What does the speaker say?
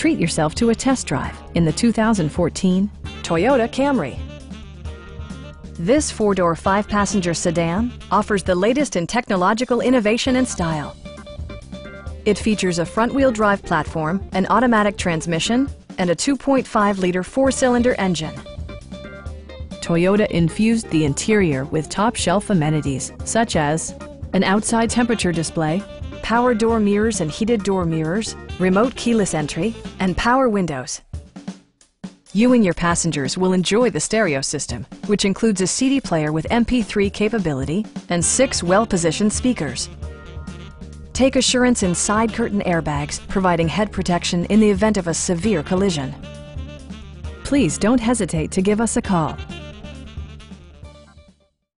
Treat yourself to a test drive in the 2014 Toyota Camry. This four-door, five-passenger sedan offers the latest in technological innovation and style. It features a front-wheel drive platform, an automatic transmission, and a 2.5-liter four-cylinder engine. Toyota infused the interior with top-shelf amenities such as an outside temperature display, power door mirrors and heated door mirrors, remote keyless entry, and power windows. You and your passengers will enjoy the stereo system, which includes a CD player with MP3 capability and six well-positioned speakers. Take assurance in side curtain airbags, providing head protection in the event of a severe collision. Please don't hesitate to give us a call.